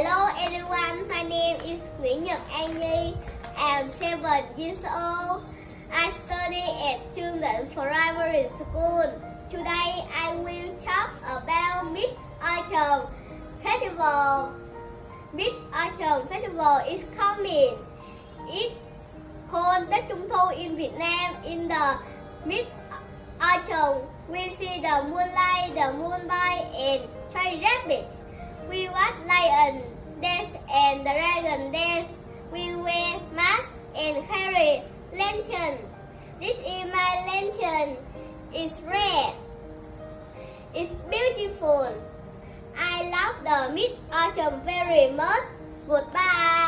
Hello everyone, my name is Nguyễn Nhật An Nhi. I'm 7 years old. I study at Trương Định Primary School. Today I will talk about Mid Autumn Festival. Mid Autumn Festival is coming. It's called Tết Trung Thu in Vietnam. In the Mid Autumn, we see the moonlight, the moonlight, and fairy rabbit. We watch lion dance and the dragon dance. We wear mask and carry lantern. This is my lantern. It's red. It's beautiful. I love the mid autumn very much. Goodbye.